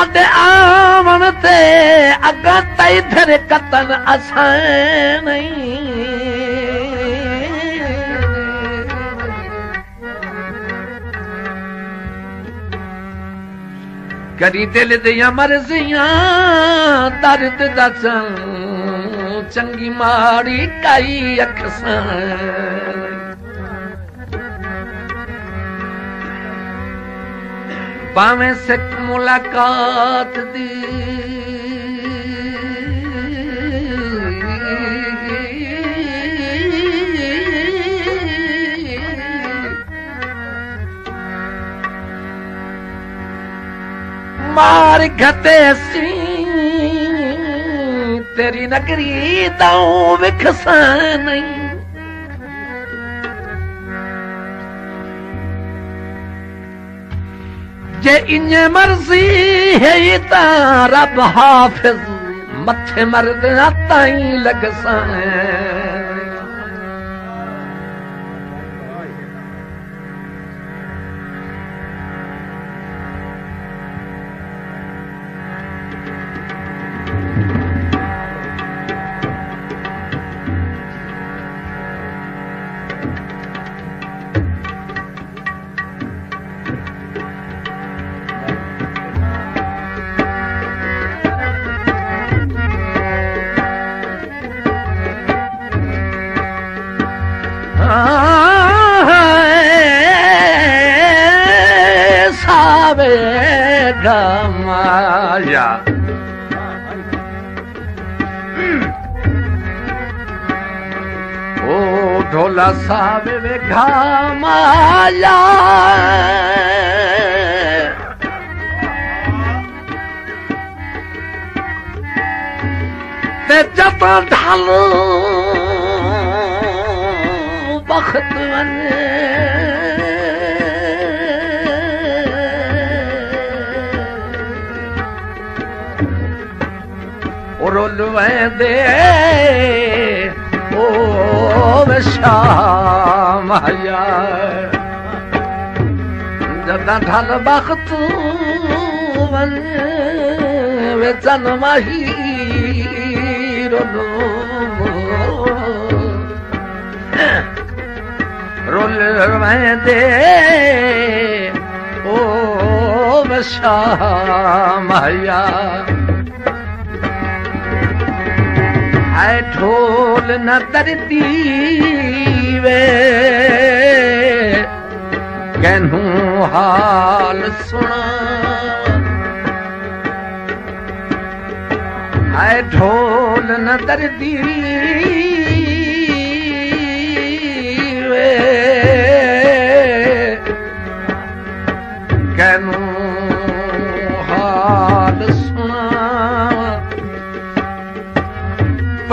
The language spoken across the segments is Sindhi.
साॾे आवण ते अॻां ताईं धर कतन असां कॾहिं दिलि दियाँ मर्ज़ियाँ दर्द दस चङी माड़ी काई अख सां भावें सिक कातख सी तेरी नकरी दऊं विखस کے انج مرضی ہے یہ تا رب حافظ مت مرد نہ تائیں لگسان साब में घाम ढालोल में दे वशा मैया जन बखन मही रोल रोल ओ शाम मैया आए ठोल न तरती वे कहू हाल सुना। आए ठोल न तरती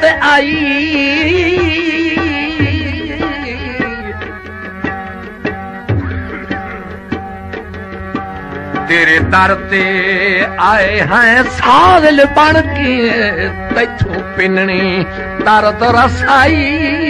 ते आई। तेरे दर ते आए हैं सागल बन के पिछूं पिननी तर रसाई।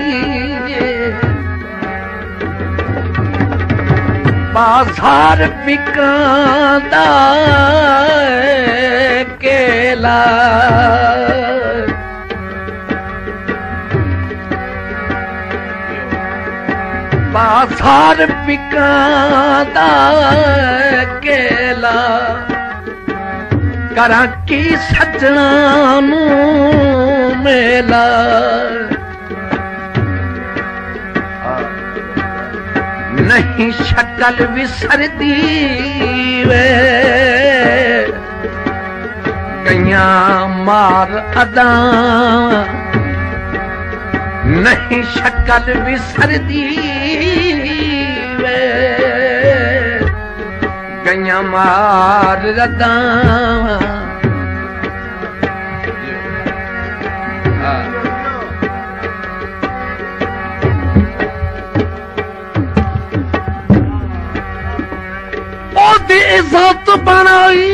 ਬਾਜ਼ਾਰ ਵਿਕਾਂਦਾ ਕੇਲਾ। ਬਾਸਾਰ ਪਿਕਾਂ ਦਾ ਕੇਲਾ। ਕਰਾਂ ਕੀ ਸੱਜਣਾ ਨੂੰ ਮੇਲਾ। नहीं शकल विसर दी वे। कया मार अदा। नहीं शकल विसर दी वे। कया मार अदा। जी इज़त बणाई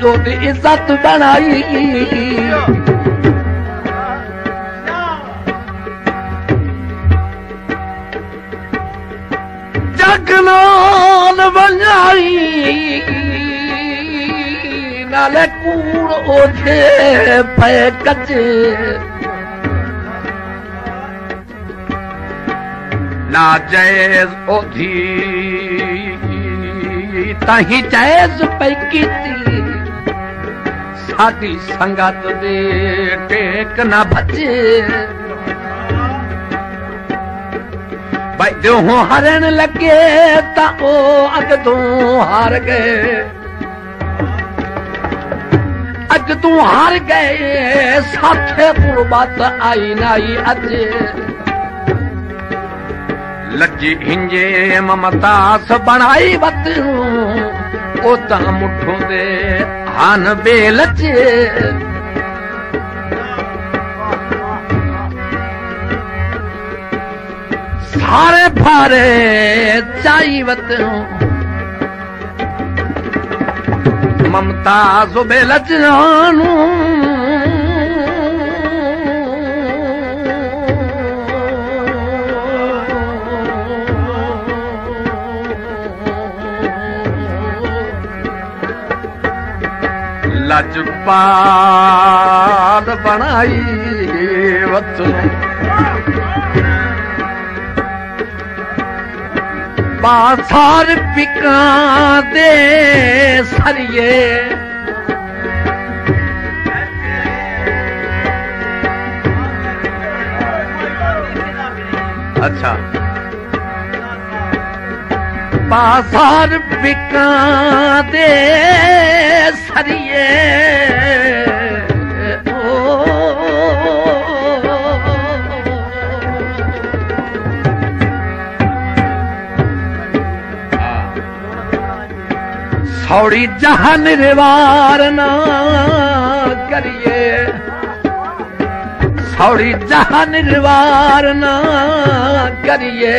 जोदी इज़त बणाई जगनान वञाई नाले कूड़ ओझे भए कचे تائز پئي سڄي سنگت نه بچي ڀئي ته هرڻ لڳي ته او اڳ تون هار گئي. اڄ تون هار گئي ساٿي بت آئي نائي آئي लज हिंजे ममतास बणाई वत। ओता मुठो दे हान बे लज सारे फारे चाई वत। ममतास बे लज लजपाल बनाई वतू बासार पिका दे सरिये अच्छा ਸਰੀਏ ਅੱਛਾ ਬਾਸਾਰ ਦੇ ਸਰੀਏ। ਸੌੜੀ ਜਹਾਨ ਰਿਵਾਰ ਨਾ ਕਰੀਏ। ਸੌੜੀ ਜਹਾਨ ਰਿਵਾਰ ਨਾ ਕਰੀਏ।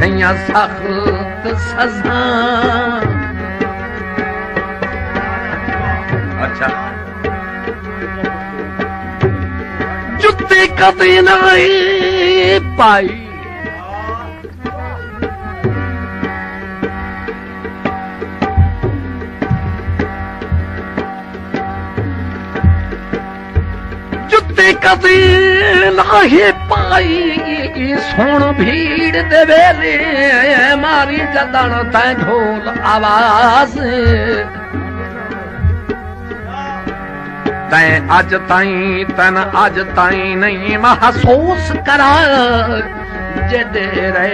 सख सज़ा अच्छा जुते कदे न ही पाई जुते न सुण भी देली मारी जन त ढोल आवाज़ ताईं अॼु ताईं महसूस करा जेरे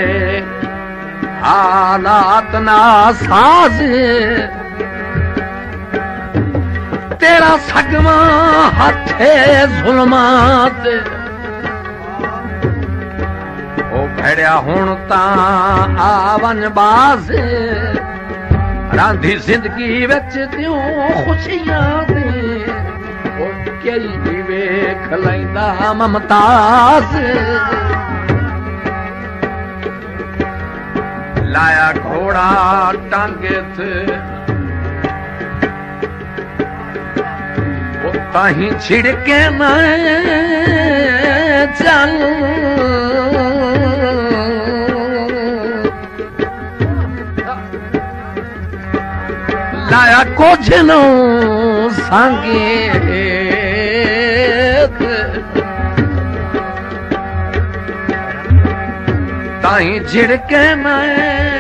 हालात हथे ज़लमात ਸਗਵਾ ਹੁਣ ਤਾਂ ਆਵਨ ਬਾਸ ਰਾਂਧੀ ਜ਼ਿੰਦਗੀ ਵਿੱਚ ਤਿਉ ਖੁਸ਼ੀਆਂ ਦੇ। ਉਹ ਕਈ ਵੇਖ ਲੈਂਦਾ ਮਮਤਾਜ਼। ਲਾਇਆ ਘੋੜਾ ਟਾਂਗੇ ਤੇ ਉਹ ਤਾਹੀਂ ਛਿੜਕੇ ਨਾ ਚੱਲ ڪجهل نه ساڳي تائين چڙڪي م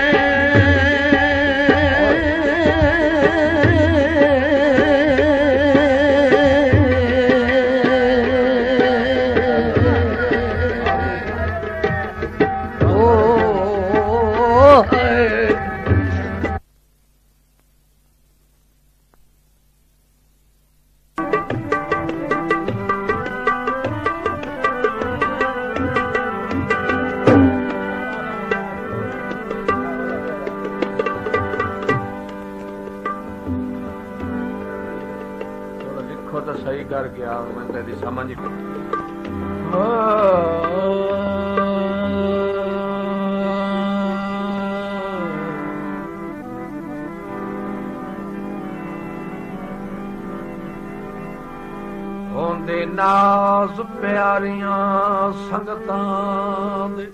ناز پیاریاں سنگتاں دے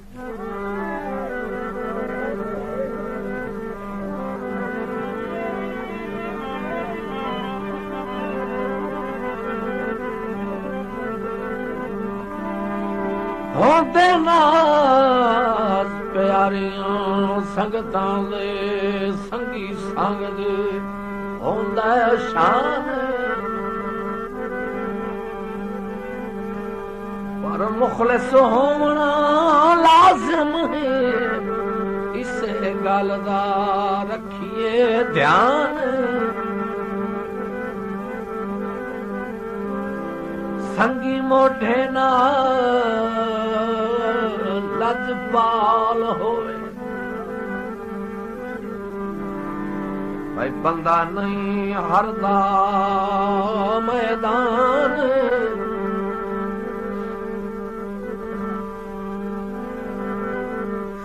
ناز پیاریاں سنگتاں دے سنگی سنگ دے ہوندا شان مخلص ہونا لازم ہے۔ اس گل رکھیے دھیان۔ سنگی موٹھے نا لج پال ہوئے۔ بندہ نہیں ہر دا میدان۔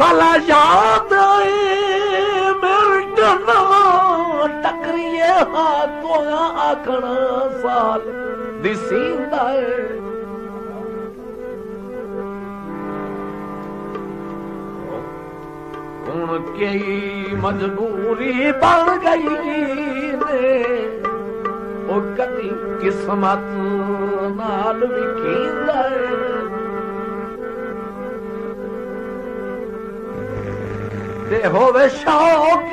ਮਿੰਟ ਨਾ ਟਕਰਿਆ ਭਲਾ ਯਾਦ ਆਈ ਮਿੰਟ ਨਾ ਟਕਰਿਆ ਤੋਆ ਆਖਣਾ ਸਾਲ ਦਿਸੀਂਦਾ ਏ ਹੁਣ ਕਈ ਮਜਬੂਰੀ ਬਣ ਗਈ ਨੇ ਉਹ ਕਦੀ ਕਿਸਮਤ ਨਾਲ ਵੀ शौक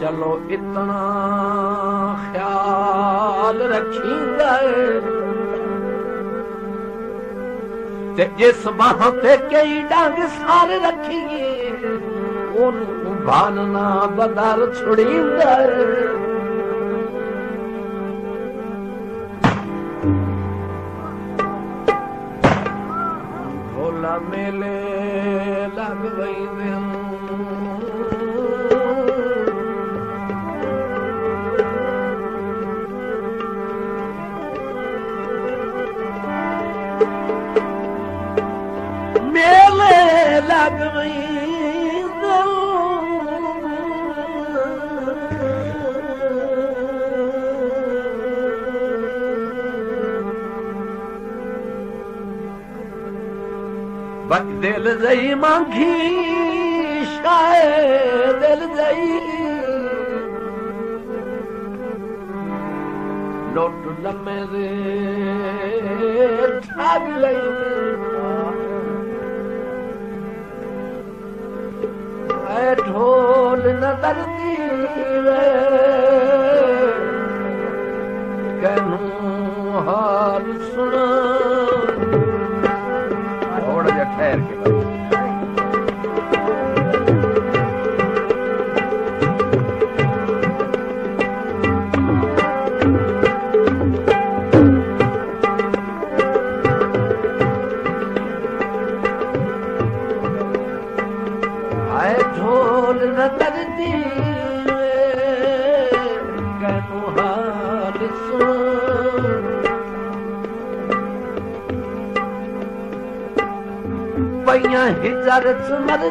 चलो इतां ख़्याल रखींदे कई ढंग सार रखी उन बाल बदल छुड़ींद ميلي لڳو ميلي لڳ وئي दिली माखी लोट लमे रे ढोल کہنوں ہار सुण सुमर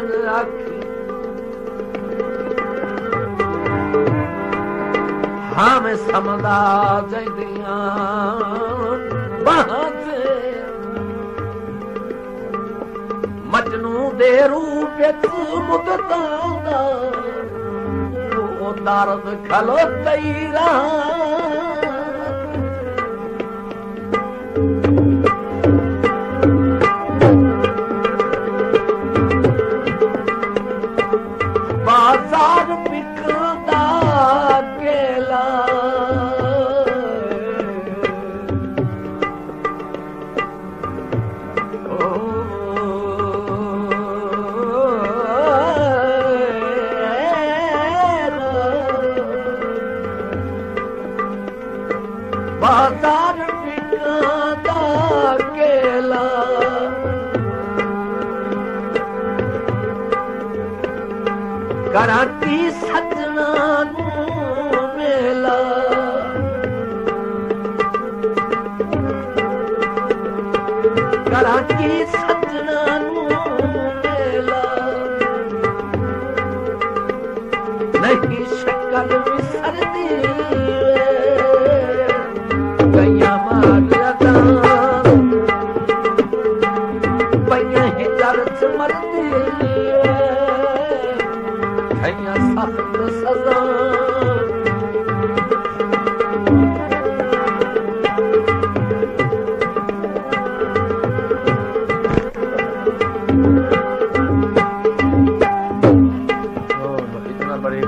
ਮਨ ਆਖੀ ਹਾਂ ਮੈਂ ਸਮਦਾ ਜੈਦੀਆਂ ਬਾਹਾਂ ਤੇ ਮਜਨੂ ਦੇ ਰੂਪ ਵਿੱਚ ਮੁਦਤਾਂ ਦਾ ਉਹ ਦਰਦ ਖਲੋ ਤਈ ਰਹਾ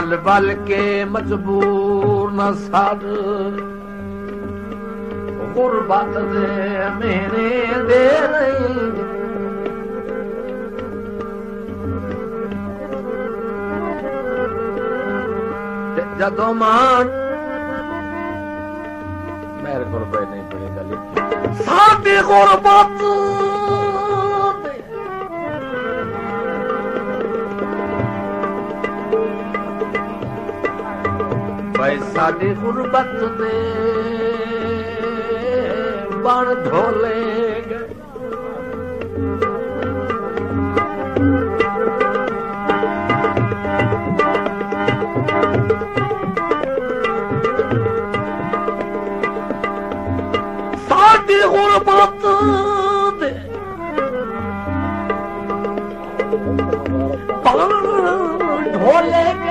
बल के मजबूर न सर गुरबत दे मेरे दे ਜਦੋਂ ਮਾਨ ਮੇਰੇ ਕੋਲ ਕੋਈ ਨਹੀਂ ਪੜੇਗਾ ਲਿਖ ਸਾਡੀ ਗੁਰਬਤ बच बण ढोले साढी उण पात पाण ढोले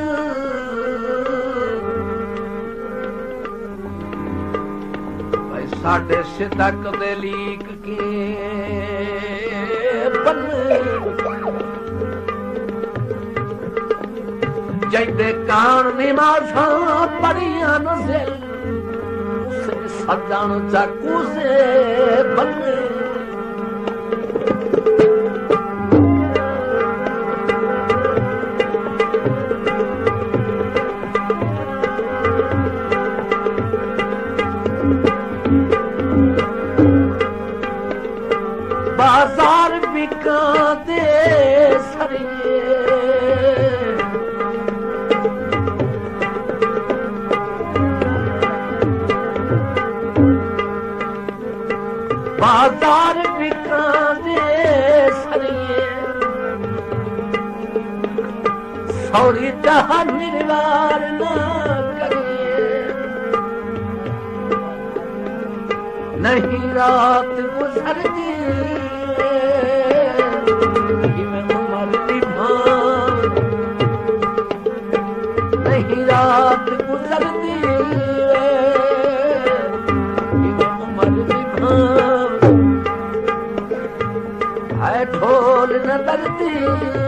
ਸਾਡੇ ਸਿੱਧਕ ਦੇ ਲੀਕ ਕੇ ਬੰਨੇ ਜੈਦੇ ਕਾਨ ਨਿਮਾਜ਼ਾਂ ਪੜੀਆਂ ਨਜ਼ਰ ਉਸੇ ਸੱਜਣ ਚੱਕੂ ਸੇ ਬੰਨੇ ਬਾਜ਼ਾਰ ਵਿਕਾਂ ਦੇ ਸਰੀਏ। ਬਾਜ਼ਾਰ ਵਿਕਾਂ ਦੇ ਸਰੀਏ। ਸੌਰੀ ਜਹਾਂ ਨਿਰਵਾਰ ਨਾ ਕਰੀਏ। ਨਹੀਂ ਰਾਤ ਗੁਜ਼ਰਦੀ you.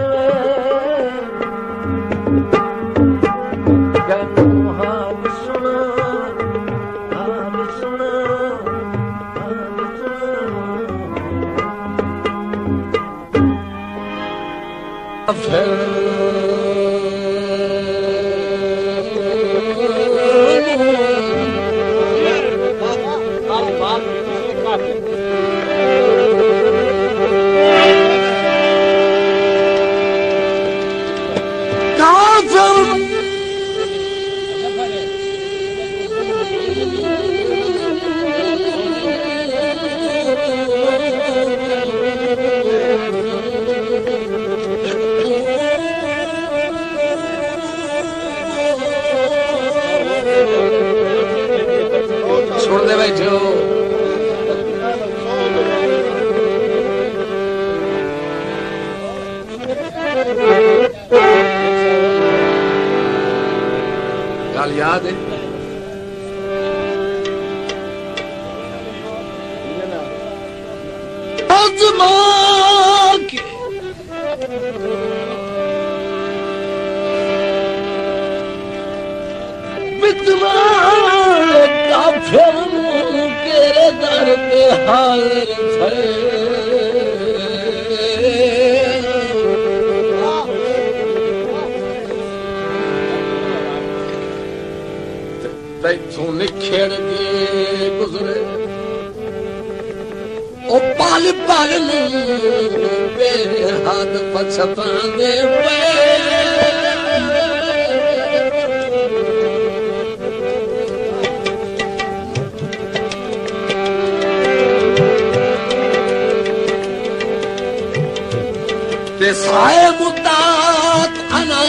بصعب وطاط أنا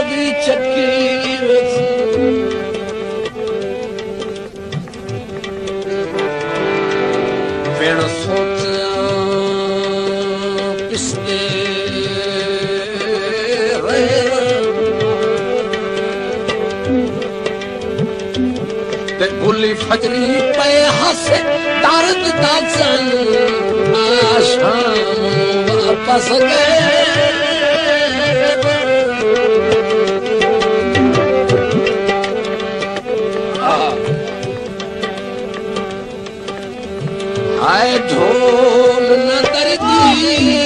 بتشكيت فين الصوت تقول لي فتري بيحصل تعرض تعزل عشان न तरी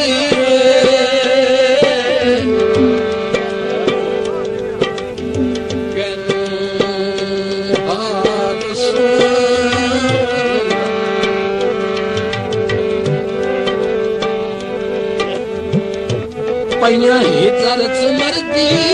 Thank you.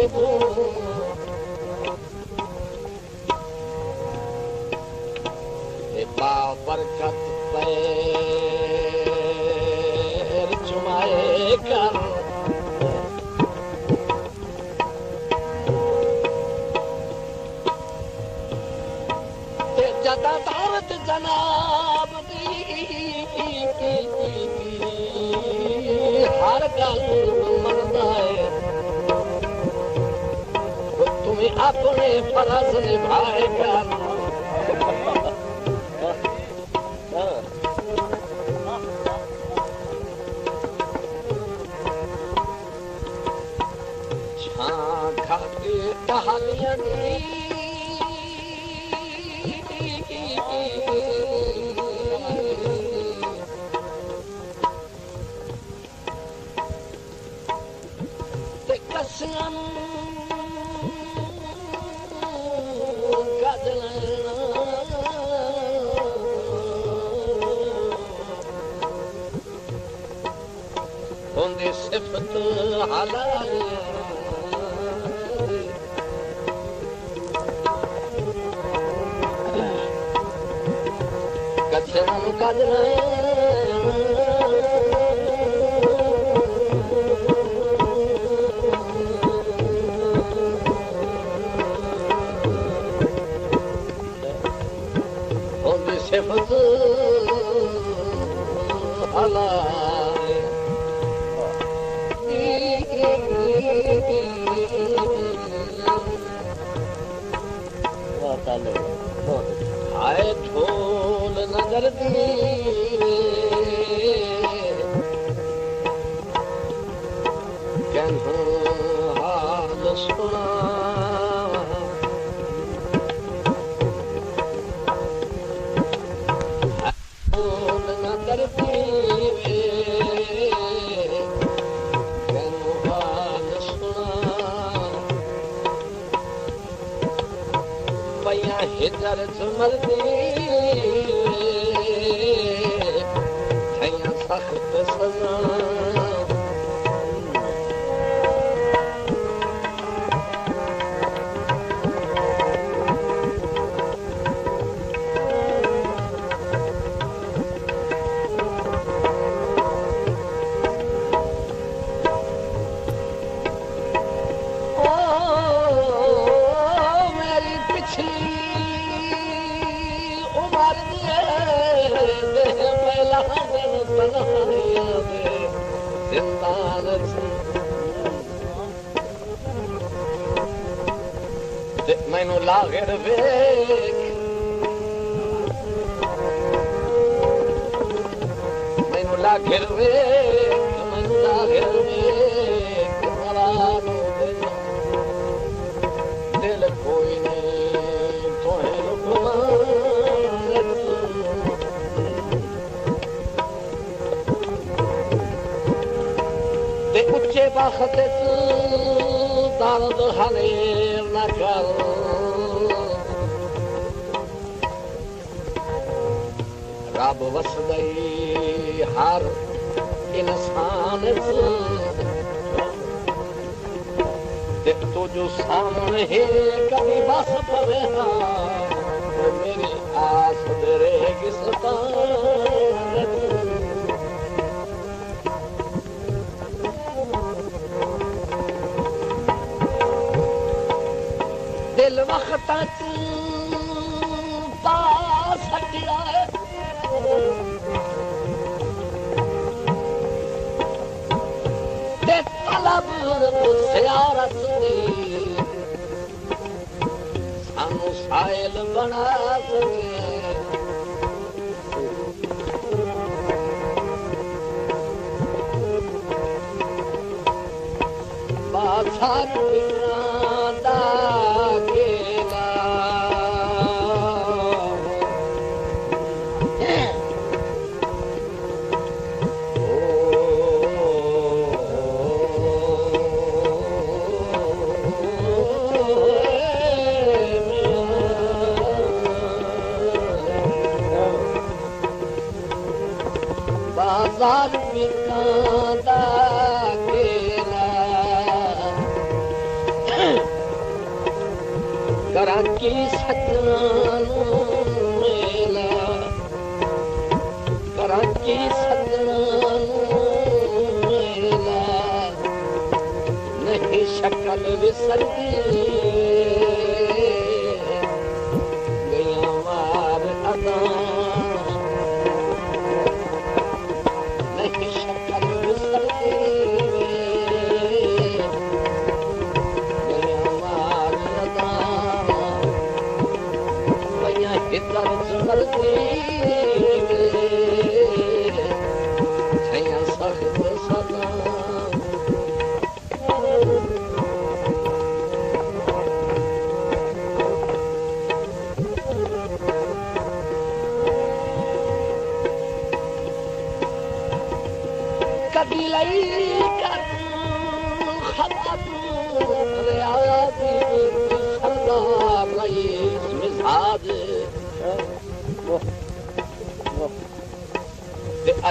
ਤੇ अपने फरज निभाए छां खाते टहलियां ਜਗਤ ਹਲਾਇਆ ਕਛਨ ਕਦਰੇ नज़र दी कनो नज़र दीव हाल That's hot.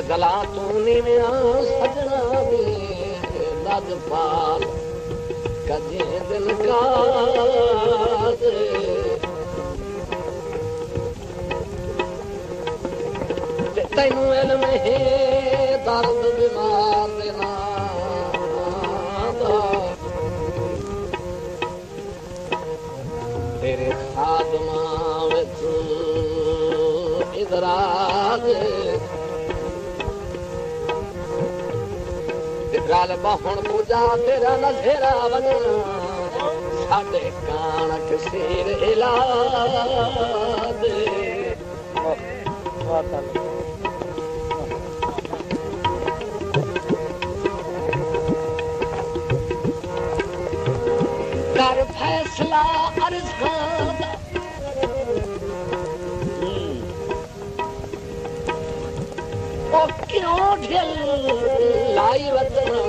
ڪلا تون آجڻا دي لڳپالون از फैसला अर्ज़ो लाई ਵਤਨ?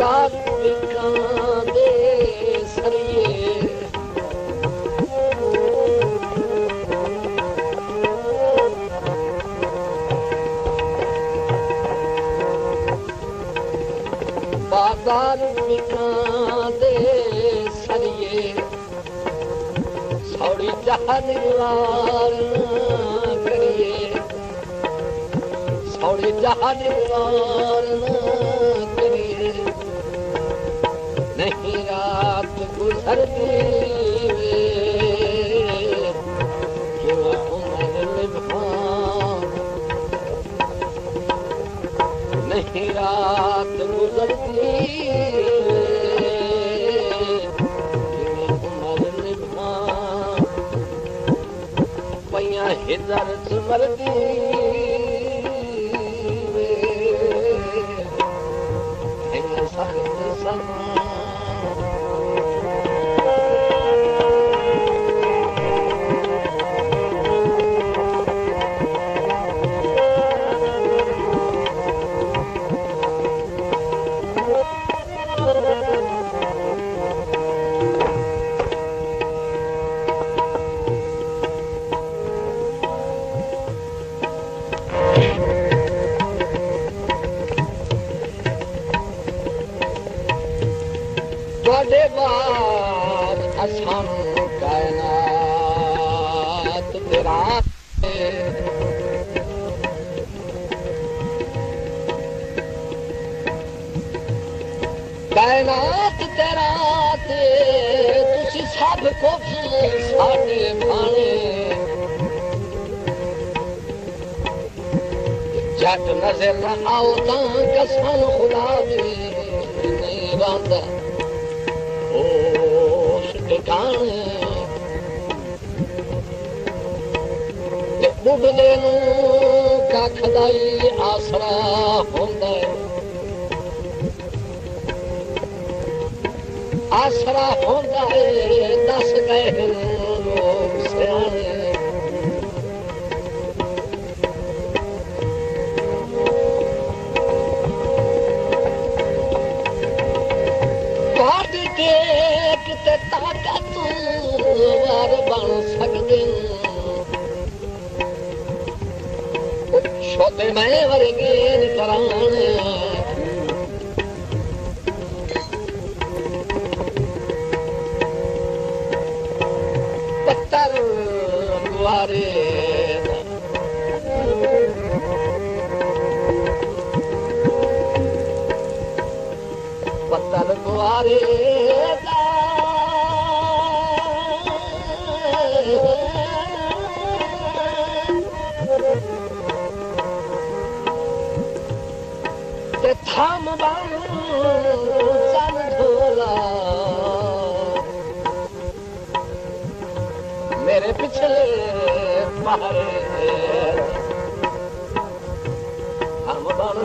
ਬਾਤਾਂ ਵਿਕਾਂ ਦੇ ਸਰੀਏ। ਬਾਜ਼ਾਰ ਵਿਕਾਂ ਦੇ ਸਰੀਏ। ਸੌੜੀ ਜਹਾਨ ਵਾਰ ਕਰੀਏ। ਸੌੜੀ ਜਹਾਨ ਵਾਰ tất توهان تون پاڻ سگهو مهيني ڪرڻ پتر گواري پتر گواري ਮੇਰੇ ਪਿਛਲੇ ਪਹਾੜੇ ਹਮ ਬਣ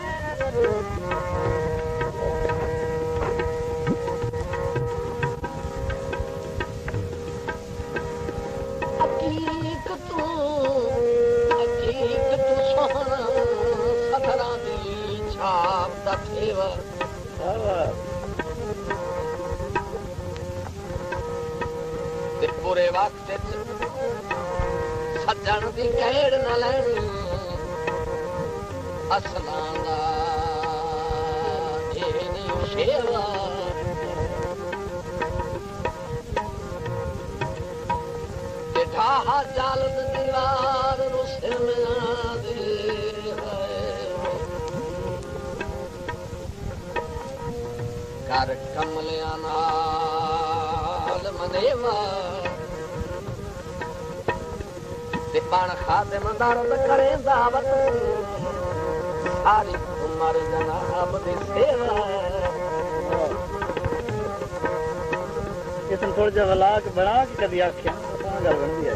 ਜਣ ਦੀ ਕਹਿੜ ਨਾ ਲੈਣੀ। ਅਸਲਾਂ ਦਾ ਜੇਨੀ ਸ਼ੇਵਾ ਢਾਹਾ ਜਾਲਨ ਦੀਵਾਰ ਨੂੰ ਸਿਰ ਮਿਲਣਾ ਦੇ ਕਰ ਕਮਲਿਆਂ ਨਾਲ ਮਨੇਵਾ। पाण खाते मदारत करे दावत सारी उम्र जनाब दी सेवा। इस थोड़ा जा वलाक बना के कदी आख्या गल बनदी है।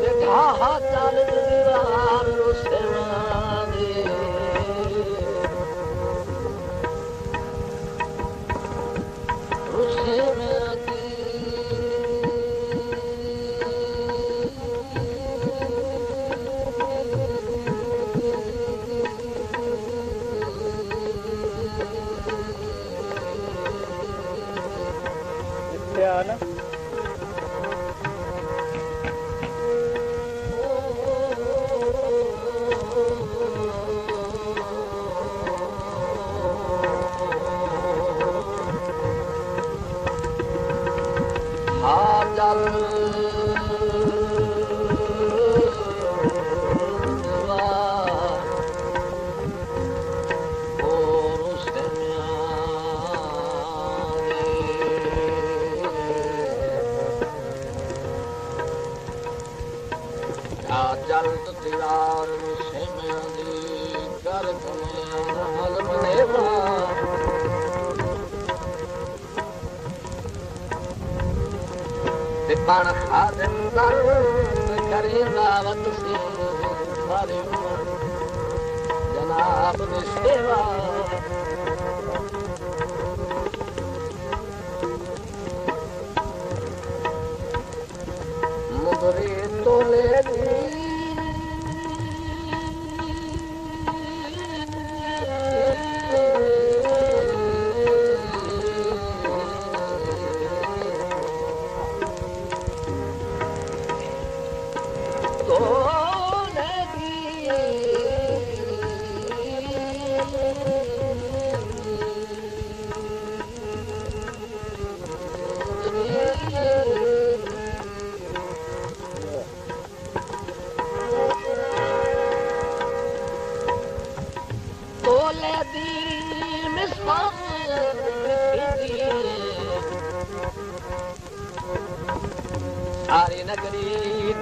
ते ढाहा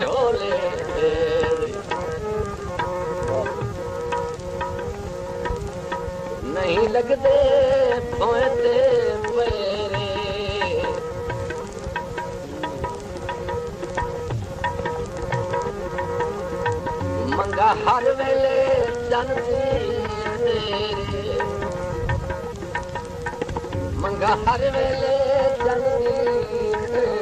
नगरी ढोले नहीं लगदे पोते मेरे मंगा हर वेले जनती तेरे मंगा हर वेले जनती तेरे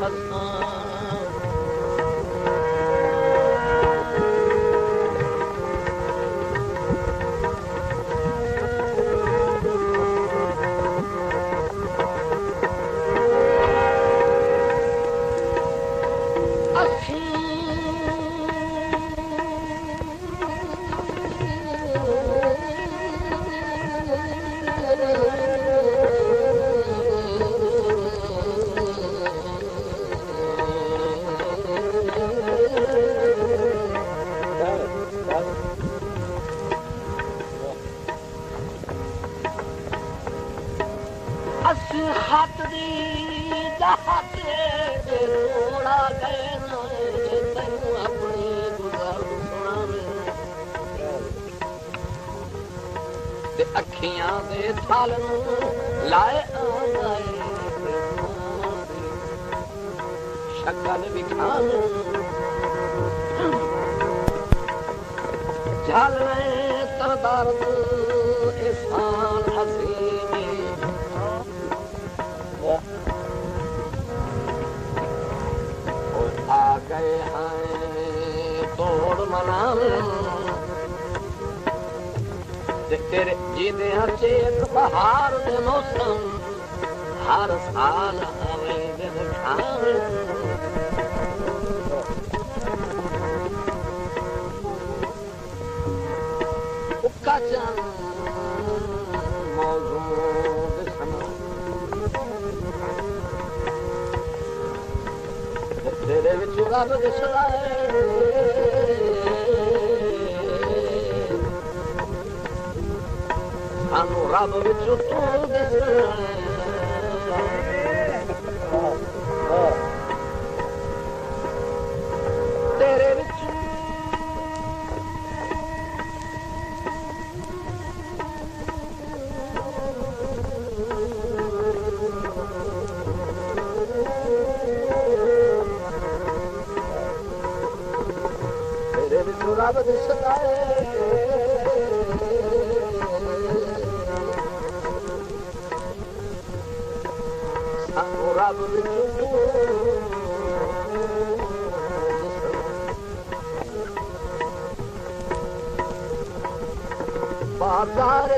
好 هون. پهاڙ موسم هر سال هاڻي جلدام جو دارو دشتا آهي انو ਰੱਬ ਦਿਸਦਾ ਏ ਸਾਨੂੰ ਰੱਬ ਦਿਸਦਾ ਬਾਜ਼ਾਰ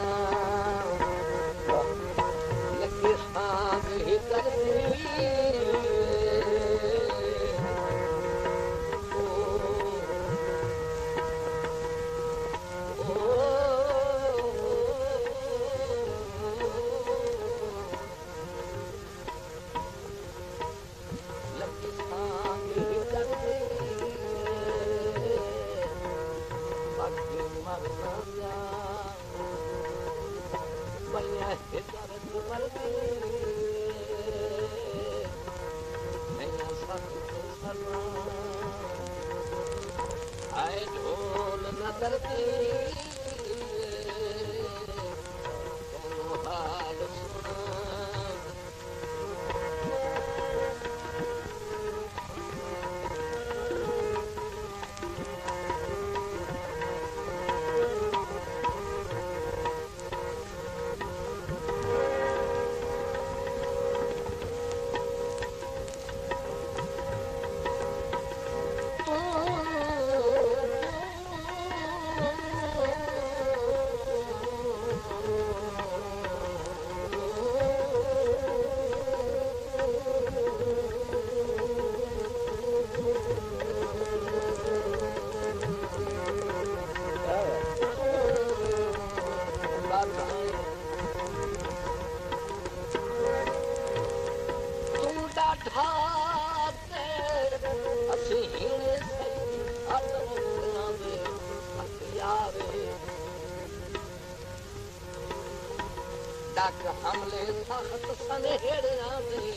तक हमले सख्त सनेहरा में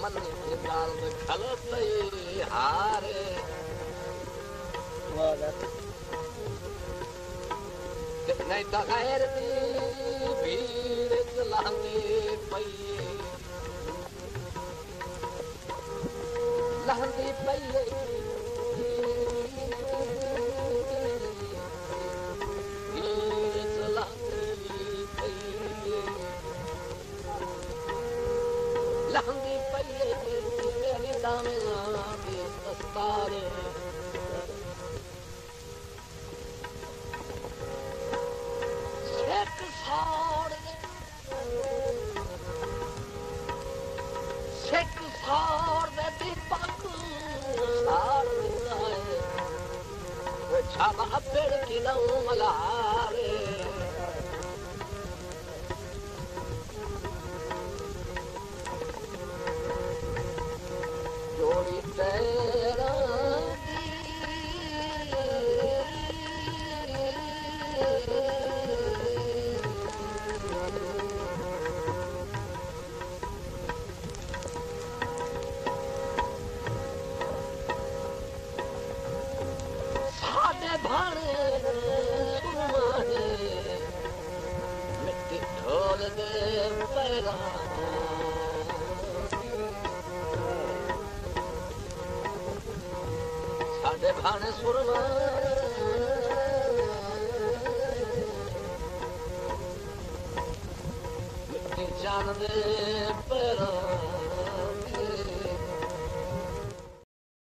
मन दर्द हारे। नहीं तो गैर भीड़ चलाने पई लहंदी पई about it.